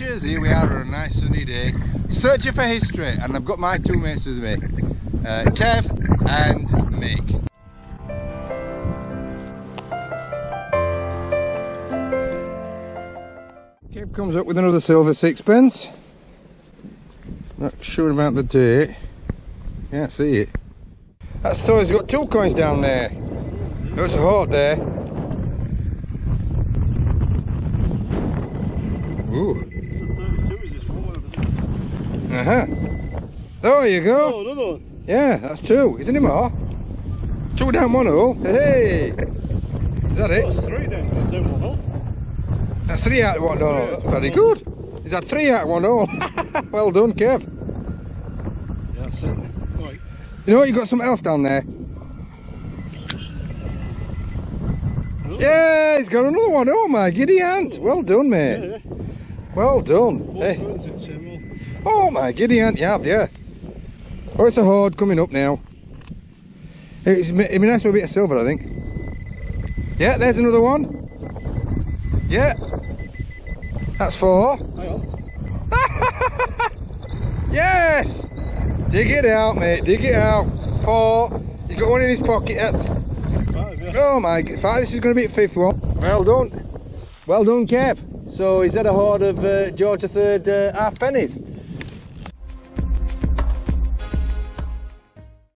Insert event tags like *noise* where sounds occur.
Cheers, here we are on a nice sunny day, searching for history, and I've got my two mates with me, uh, Kev and Mick. Kev comes up with another silver sixpence. Not sure about the date. Can't see it. That's so he's got two coins down there. There's a hoard there. Ooh. Uh huh. There you go. Oh, another one. Yeah, that's two. Isn't it more? Two down one hole. Hey! Is that That's it? three then. That's down one hole. That's three out of one hole. That's very good. Is that three out of one hole? *laughs* well done, Kev. Yeah, that's it. Right. You know what? You got something else down there. Yeah, he's got another one. Oh my giddy aunt. Well done, Yeah, mate. yeah. Well done. Hey. Coins in same hole. Oh my giddy aunt, have, yeah. Oh, it's a hoard coming up now. It's, it'd be nice with a bit of silver, I think. Yeah, there's another one. Yeah. That's four. *laughs* Yes! Dig it out, mate. Dig it out. Four. He's got one in his pocket. That's. Five, yeah. Oh my god. Five. This is going to be a fifth one. Well done. Well done, Kev. So he's had a hoard of uh, George III uh, half pennies.